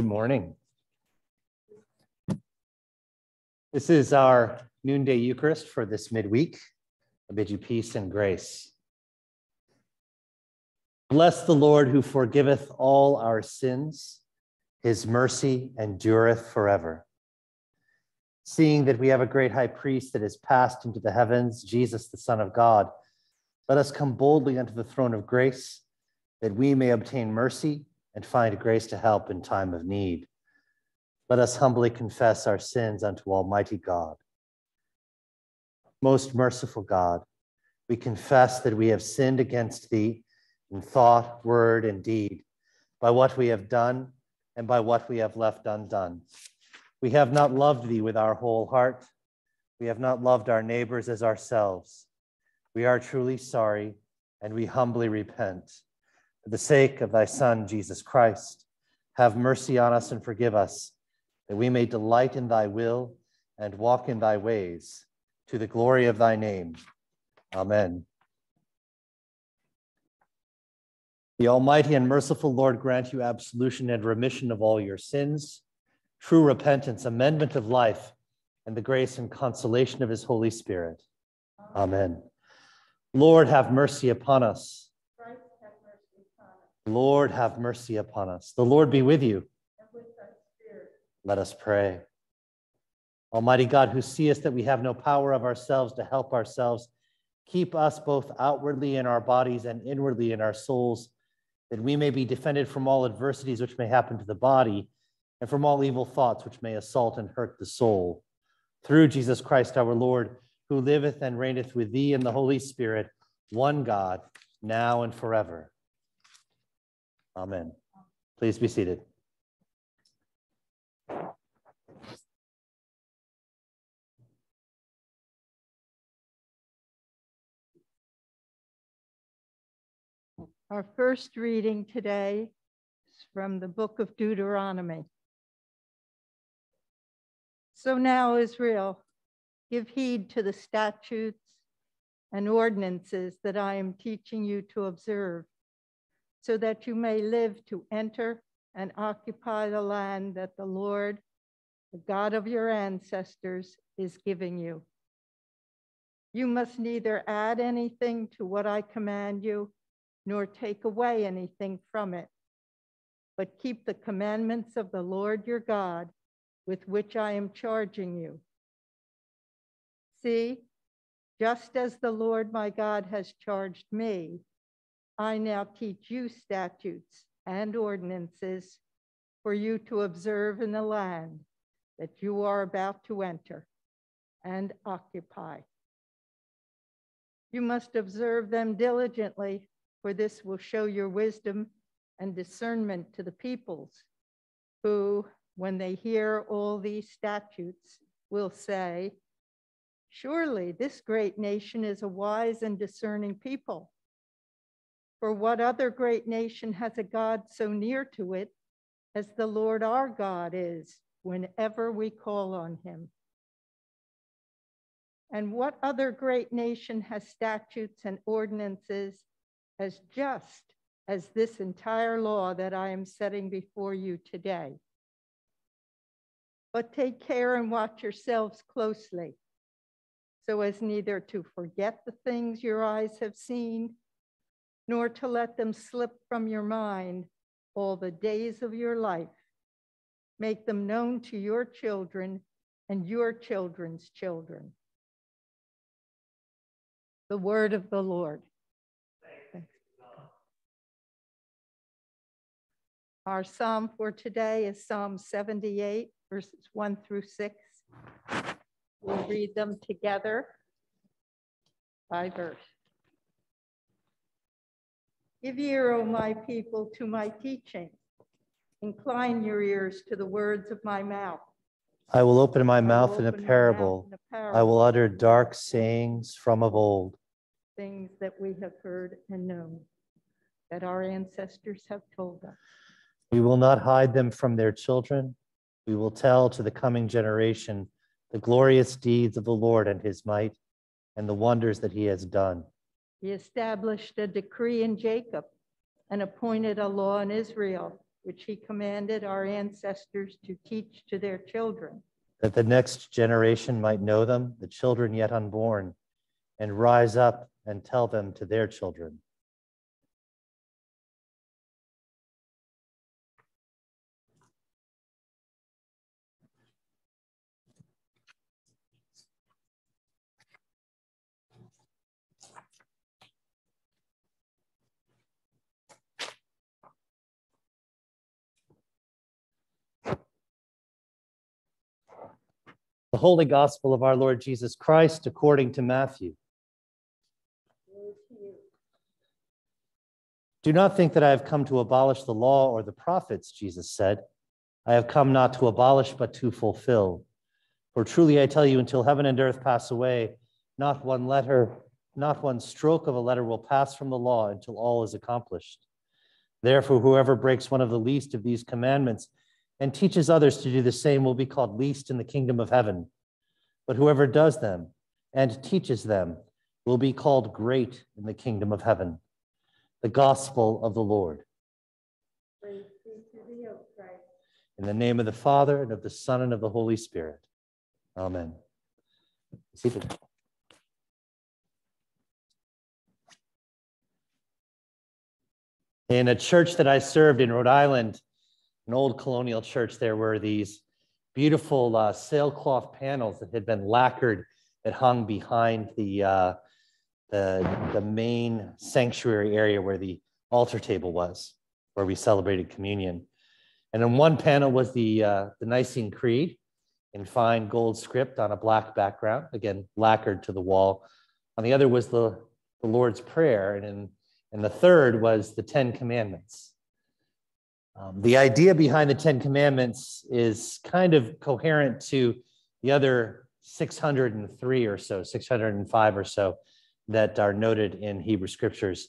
Good morning. This is our noonday Eucharist for this midweek. I bid you peace and grace. Bless the Lord who forgiveth all our sins. His mercy endureth forever. Seeing that we have a great high priest that is passed into the heavens, Jesus, the Son of God, let us come boldly unto the throne of grace that we may obtain mercy and find grace to help in time of need. Let us humbly confess our sins unto Almighty God. Most merciful God, we confess that we have sinned against thee in thought, word, and deed, by what we have done and by what we have left undone. We have not loved thee with our whole heart. We have not loved our neighbors as ourselves. We are truly sorry and we humbly repent. For the sake of thy Son, Jesus Christ, have mercy on us and forgive us, that we may delight in thy will and walk in thy ways, to the glory of thy name. Amen. The Almighty and merciful Lord grant you absolution and remission of all your sins, true repentance, amendment of life, and the grace and consolation of his Holy Spirit. Amen. Lord, have mercy upon us. Lord, have mercy upon us. The Lord be with you. With Let us pray. Almighty God, who seest that we have no power of ourselves to help ourselves, keep us both outwardly in our bodies and inwardly in our souls, that we may be defended from all adversities which may happen to the body and from all evil thoughts which may assault and hurt the soul. Through Jesus Christ our Lord, who liveth and reigneth with thee in the Holy Spirit, one God, now and forever. Amen. Please be seated. Our first reading today is from the book of Deuteronomy. So now, Israel, give heed to the statutes and ordinances that I am teaching you to observe so that you may live to enter and occupy the land that the Lord, the God of your ancestors, is giving you. You must neither add anything to what I command you, nor take away anything from it, but keep the commandments of the Lord your God with which I am charging you. See, just as the Lord my God has charged me, I now teach you statutes and ordinances for you to observe in the land that you are about to enter and occupy. You must observe them diligently, for this will show your wisdom and discernment to the peoples, who, when they hear all these statutes, will say, Surely this great nation is a wise and discerning people. For what other great nation has a God so near to it as the Lord our God is whenever we call on him? And what other great nation has statutes and ordinances as just as this entire law that I am setting before you today? But take care and watch yourselves closely so as neither to forget the things your eyes have seen nor to let them slip from your mind all the days of your life. Make them known to your children and your children's children. The word of the Lord. Our psalm for today is Psalm 78, verses 1 through 6. We'll read them together by verse. Give ear, O my people, to my teaching. Incline your ears to the words of my mouth. I will open my mouth in a parable. In a parable. I will utter dark sayings from of old. Things that we have heard and known, that our ancestors have told us. We will not hide them from their children. We will tell to the coming generation the glorious deeds of the Lord and his might and the wonders that he has done. He established a decree in Jacob and appointed a law in Israel, which he commanded our ancestors to teach to their children, that the next generation might know them, the children yet unborn, and rise up and tell them to their children. The Holy Gospel of our Lord Jesus Christ according to Matthew. Do not think that I have come to abolish the law or the prophets, Jesus said. I have come not to abolish, but to fulfill. For truly I tell you, until heaven and earth pass away, not one letter, not one stroke of a letter will pass from the law until all is accomplished. Therefore, whoever breaks one of the least of these commandments and teaches others to do the same will be called least in the kingdom of heaven. But whoever does them and teaches them will be called great in the kingdom of heaven. The gospel of the Lord. In the name of the Father, and of the Son, and of the Holy Spirit. Amen. Seated. In a church that I served in Rhode Island, an old colonial church, there were these beautiful uh, sailcloth panels that had been lacquered that hung behind the, uh, the, the main sanctuary area where the altar table was, where we celebrated communion. And in one panel was the, uh, the Nicene Creed in fine gold script on a black background, again, lacquered to the wall. On the other was the, the Lord's Prayer, and in and the third was the Ten Commandments. Um, the idea behind the Ten Commandments is kind of coherent to the other 603 or so, 605 or so that are noted in Hebrew scriptures.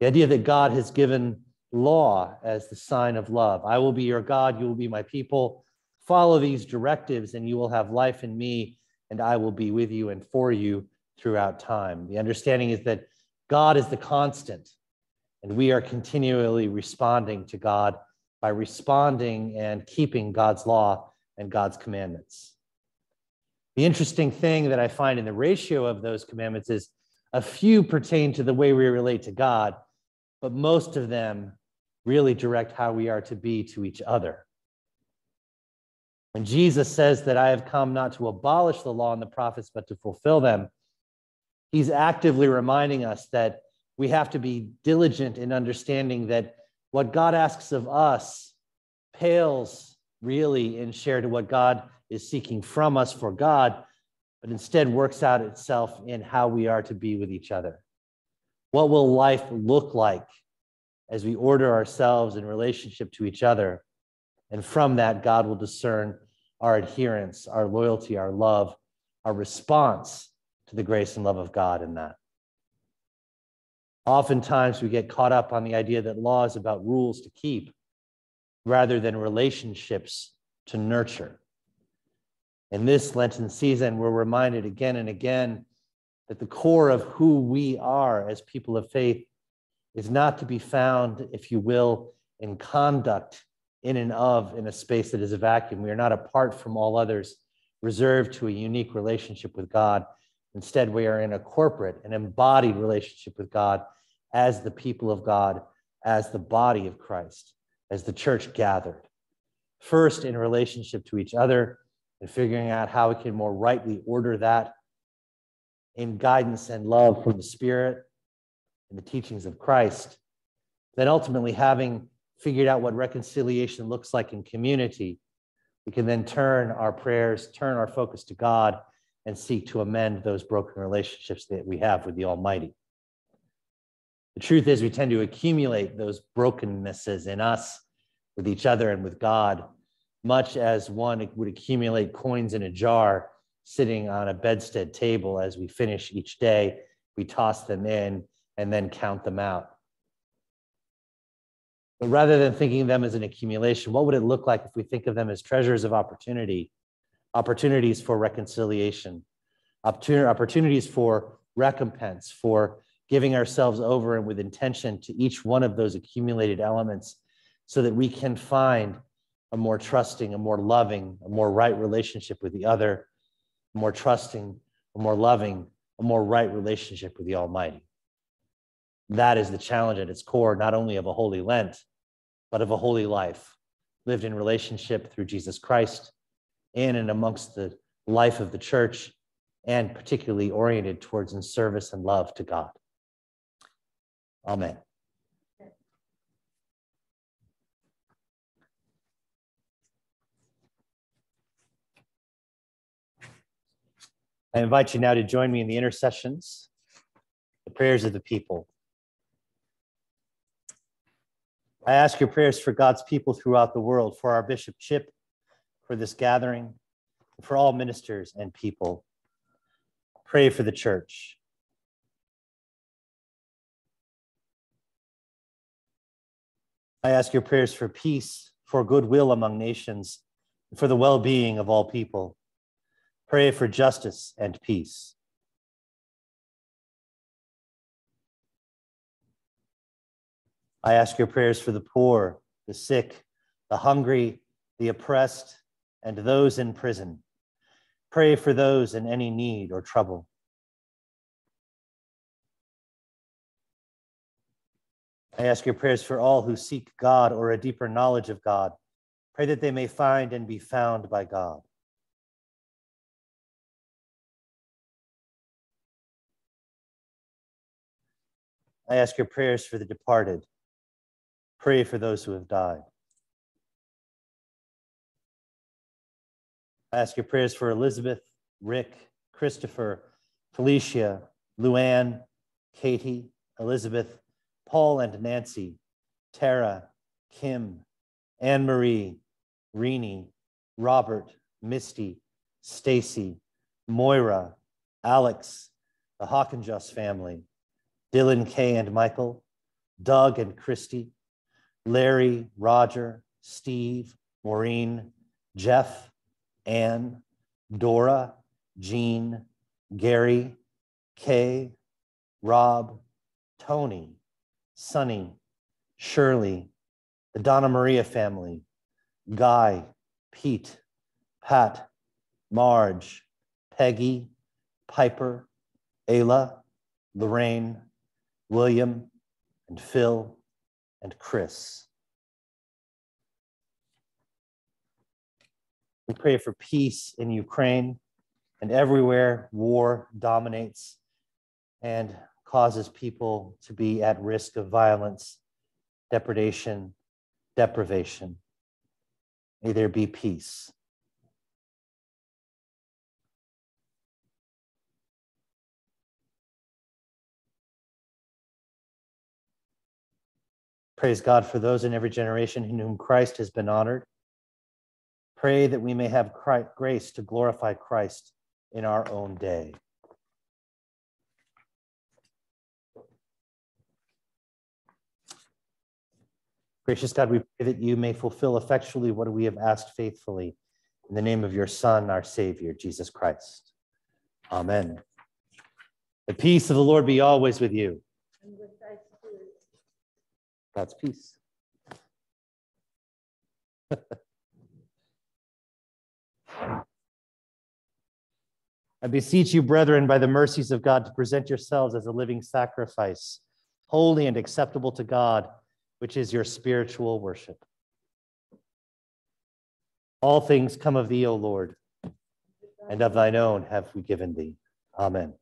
The idea that God has given law as the sign of love. I will be your God, you will be my people. Follow these directives, and you will have life in me, and I will be with you and for you throughout time. The understanding is that God is the constant, and we are continually responding to God by responding and keeping God's law and God's commandments. The interesting thing that I find in the ratio of those commandments is a few pertain to the way we relate to God, but most of them really direct how we are to be to each other. When Jesus says that I have come not to abolish the law and the prophets, but to fulfill them, he's actively reminding us that we have to be diligent in understanding that what God asks of us pales really in share to what God is seeking from us for God, but instead works out itself in how we are to be with each other. What will life look like as we order ourselves in relationship to each other? And from that, God will discern our adherence, our loyalty, our love, our response to the grace and love of God in that. Oftentimes, we get caught up on the idea that law is about rules to keep rather than relationships to nurture. In this Lenten season, we're reminded again and again that the core of who we are as people of faith is not to be found, if you will, in conduct in and of in a space that is a vacuum. We are not apart from all others, reserved to a unique relationship with God. Instead, we are in a corporate, an embodied relationship with God as the people of God, as the body of Christ, as the church gathered. First, in relationship to each other and figuring out how we can more rightly order that in guidance and love from the Spirit and the teachings of Christ. Then ultimately, having figured out what reconciliation looks like in community, we can then turn our prayers, turn our focus to God, and seek to amend those broken relationships that we have with the Almighty. The truth is, we tend to accumulate those brokennesses in us with each other and with God, much as one would accumulate coins in a jar sitting on a bedstead table as we finish each day. We toss them in and then count them out. But rather than thinking of them as an accumulation, what would it look like if we think of them as treasures of opportunity, opportunities for reconciliation, opportunities for recompense, for giving ourselves over and with intention to each one of those accumulated elements so that we can find a more trusting, a more loving, a more right relationship with the other, a more trusting, a more loving, a more right relationship with the Almighty. That is the challenge at its core, not only of a holy Lent, but of a holy life lived in relationship through Jesus Christ in and amongst the life of the church, and particularly oriented towards in service and love to God. Amen. I invite you now to join me in the intercessions, the prayers of the people. I ask your prayers for God's people throughout the world, for our Bishop Chip, for this gathering, for all ministers and people. Pray for the church. I ask your prayers for peace, for goodwill among nations, for the well being of all people. Pray for justice and peace. I ask your prayers for the poor, the sick, the hungry, the oppressed, and those in prison. Pray for those in any need or trouble. I ask your prayers for all who seek God or a deeper knowledge of God. Pray that they may find and be found by God. I ask your prayers for the departed. Pray for those who have died. I ask your prayers for Elizabeth, Rick, Christopher, Felicia, Luann, Katie, Elizabeth, Paul and Nancy, Tara, Kim, Anne Marie, Renee, Robert, Misty, Stacy, Moira, Alex, the Hawkinjoss family, Dylan Kay and Michael, Doug and Christy, Larry, Roger, Steve, Maureen, Jeff, Anne, Dora, Jean, Gary, Kay, Rob, Tony, Sonny, Shirley, the Donna Maria family, Guy, Pete, Pat, Marge, Peggy, Piper, Ayla, Lorraine, William, and Phil, and Chris. We pray for peace in Ukraine and everywhere war dominates and causes people to be at risk of violence, depredation, deprivation. May there be peace. Praise God for those in every generation in whom Christ has been honored. Pray that we may have Christ, grace to glorify Christ in our own day. Gracious God, we pray that you may fulfill effectually what we have asked faithfully. In the name of your Son, our Savior, Jesus Christ. Amen. The peace of the Lord be always with you. God's peace. I beseech you, brethren, by the mercies of God, to present yourselves as a living sacrifice, holy and acceptable to God, which is your spiritual worship. All things come of thee, O Lord, and of thine own have we given thee. Amen.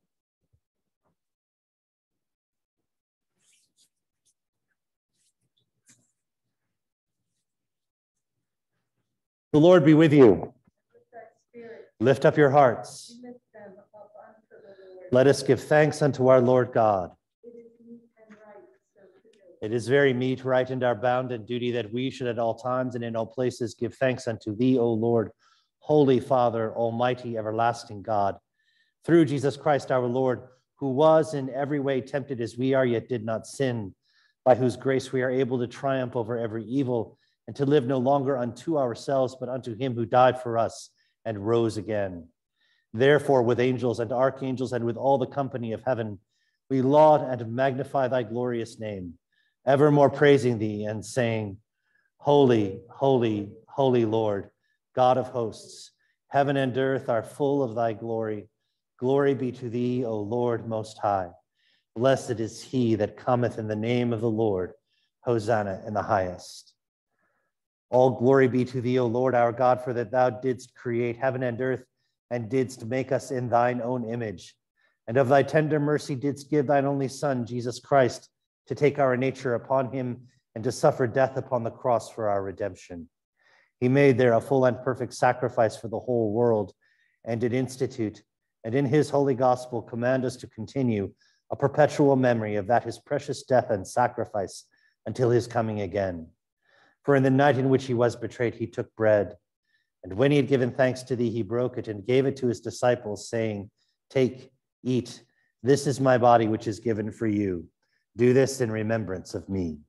The Lord be with you. Lift up your hearts. Let us give thanks unto our Lord God. It is very meet, right, and our bounden duty that we should at all times and in all places give thanks unto thee, O Lord, Holy Father, Almighty, everlasting God, through Jesus Christ our Lord, who was in every way tempted as we are, yet did not sin, by whose grace we are able to triumph over every evil and to live no longer unto ourselves, but unto him who died for us and rose again. Therefore, with angels and archangels and with all the company of heaven, we laud and magnify thy glorious name, evermore praising thee and saying, Holy, holy, holy Lord, God of hosts, heaven and earth are full of thy glory. Glory be to thee, O Lord Most High. Blessed is he that cometh in the name of the Lord. Hosanna in the highest. All glory be to thee, O Lord our God, for that thou didst create heaven and earth and didst make us in thine own image. And of thy tender mercy didst give thine only Son, Jesus Christ, to take our nature upon him and to suffer death upon the cross for our redemption. He made there a full and perfect sacrifice for the whole world and did institute, and in his holy gospel command us to continue a perpetual memory of that his precious death and sacrifice until his coming again. For in the night in which he was betrayed, he took bread. And when he had given thanks to thee, he broke it and gave it to his disciples, saying, Take, eat. This is my body, which is given for you. Do this in remembrance of me.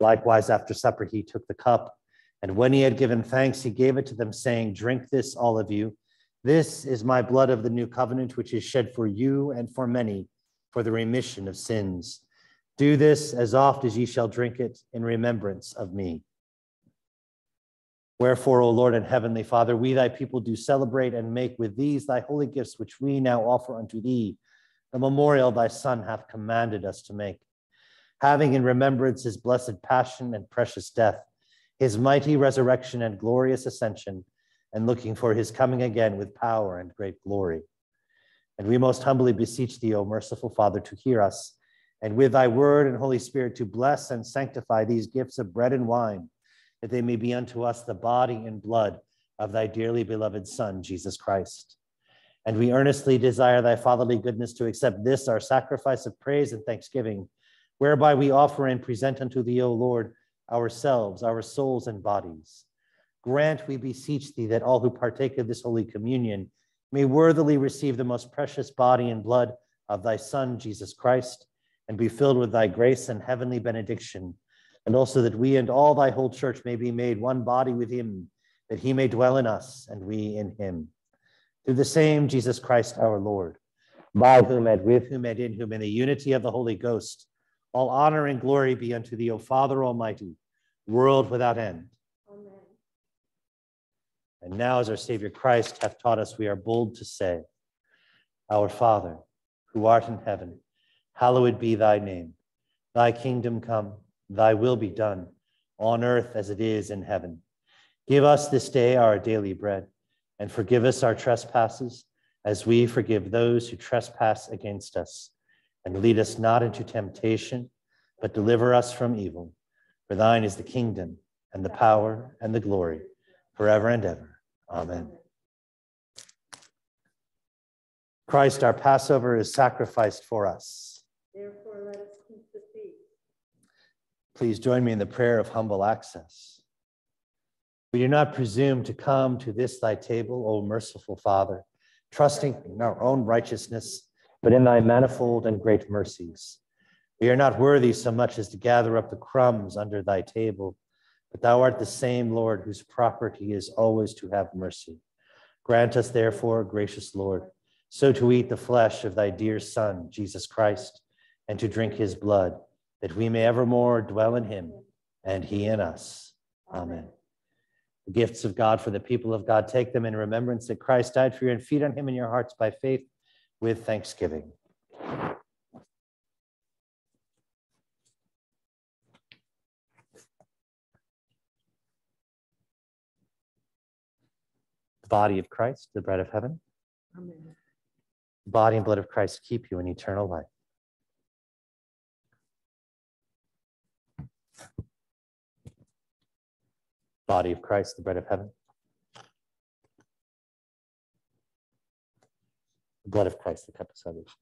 Likewise, after supper, he took the cup. And when he had given thanks, he gave it to them, saying, Drink this, all of you. This is my blood of the new covenant, which is shed for you and for many for the remission of sins. Do this as oft as ye shall drink it in remembrance of me. Wherefore, O Lord and heavenly Father, we thy people do celebrate and make with these thy holy gifts, which we now offer unto thee, the memorial thy Son hath commanded us to make. Having in remembrance his blessed passion and precious death, his mighty resurrection and glorious ascension, and looking for his coming again with power and great glory. And we most humbly beseech thee, O merciful Father, to hear us and with thy word and Holy Spirit to bless and sanctify these gifts of bread and wine, that they may be unto us the body and blood of thy dearly beloved Son, Jesus Christ. And we earnestly desire thy fatherly goodness to accept this, our sacrifice of praise and thanksgiving, whereby we offer and present unto thee, O Lord, ourselves, our souls and bodies. Grant, we beseech thee, that all who partake of this holy communion may worthily receive the most precious body and blood of thy Son, Jesus Christ and be filled with thy grace and heavenly benediction, and also that we and all thy whole church may be made one body with him, that he may dwell in us and we in him. Through the same Jesus Christ our Lord, by whom and with whom and in whom, in the unity of the Holy Ghost, all honor and glory be unto thee, O Father Almighty, world without end. Amen. And now, as our Savior Christ hath taught us, we are bold to say, Our Father, who art in heaven, hallowed be thy name. Thy kingdom come, thy will be done, on earth as it is in heaven. Give us this day our daily bread, and forgive us our trespasses, as we forgive those who trespass against us. And lead us not into temptation, but deliver us from evil. For thine is the kingdom, and the power, and the glory, forever and ever. Amen. Christ, our Passover, is sacrificed for us. Therefore, let us keep the feast. Please join me in the prayer of humble access. We do not presume to come to this thy table, O merciful Father, trusting in our own righteousness, but in thy manifold and great mercies. We are not worthy so much as to gather up the crumbs under thy table, but thou art the same Lord whose property is always to have mercy. Grant us, therefore, gracious Lord, so to eat the flesh of thy dear Son, Jesus Christ and to drink his blood, that we may evermore dwell in him and he in us. Amen. Gifts of God for the people of God, take them in remembrance that Christ died for you and feed on him in your hearts by faith with thanksgiving. The body of Christ, the bread of heaven. Amen. The body and blood of Christ keep you in eternal life. Body of Christ, the bread of heaven. The blood of Christ, the cup of salvation.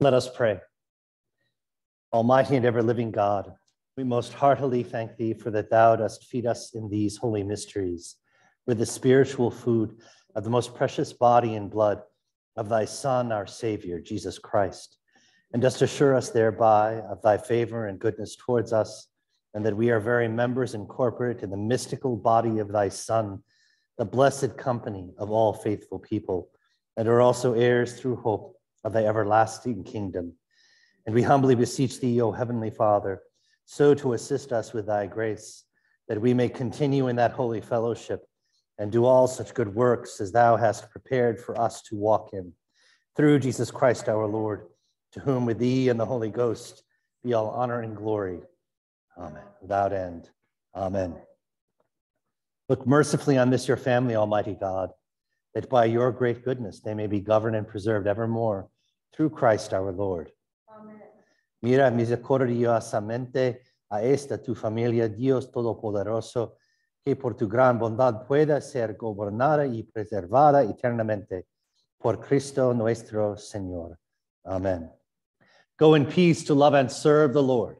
Let us pray. Almighty and ever living God, we most heartily thank thee for that thou dost feed us in these holy mysteries with the spiritual food of the most precious body and blood of thy Son, our Savior, Jesus Christ, and dost assure us thereby of thy favor and goodness towards us, and that we are very members and corporate in the mystical body of thy Son, the blessed company of all faithful people, and are also heirs through hope of thy everlasting kingdom. And we humbly beseech thee, O heavenly Father, so to assist us with thy grace, that we may continue in that holy fellowship and do all such good works as thou hast prepared for us to walk in. Through Jesus Christ our Lord, to whom with thee and the Holy Ghost be all honor and glory. Amen. Without end. Amen. Look mercifully on this your family, Almighty God, that by your great goodness they may be governed and preserved evermore through Christ our Lord. Amen. Mira misericordiosamente a esta tu familia, Dios Todopoderoso, que por tu gran bondad pueda ser gobernada y preservada eternamente. Por Cristo nuestro Señor. Amen. Go in peace to love and serve the Lord.